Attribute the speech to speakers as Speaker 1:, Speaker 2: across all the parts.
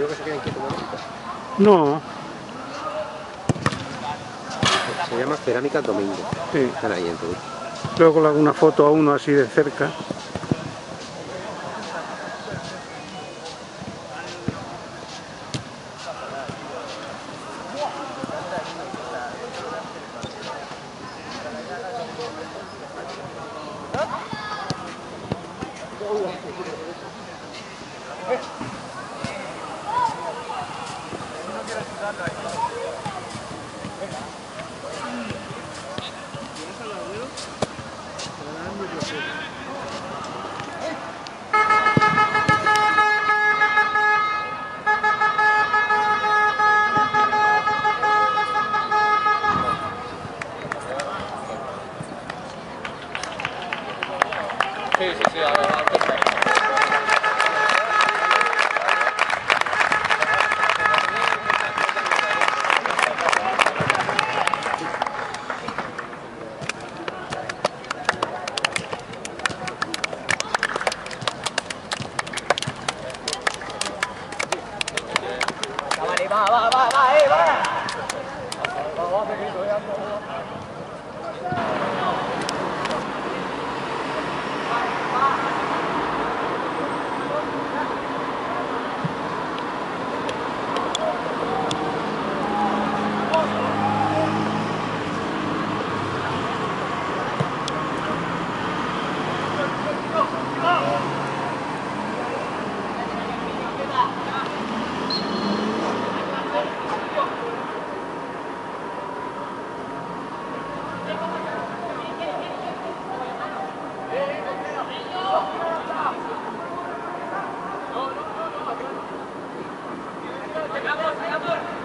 Speaker 1: Digo que se queden quietos momento.
Speaker 2: No,
Speaker 1: Se llama Cerámica Domingo.
Speaker 2: sí.
Speaker 1: Están ahí en.
Speaker 2: Luego le hago una foto a uno así de cerca.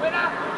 Speaker 3: ¡Fuera!